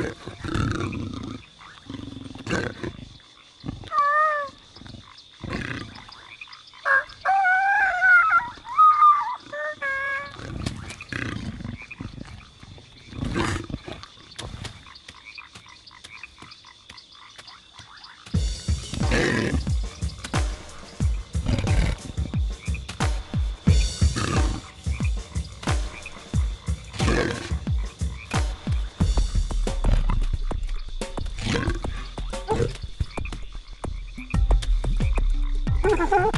Yeah. Huh?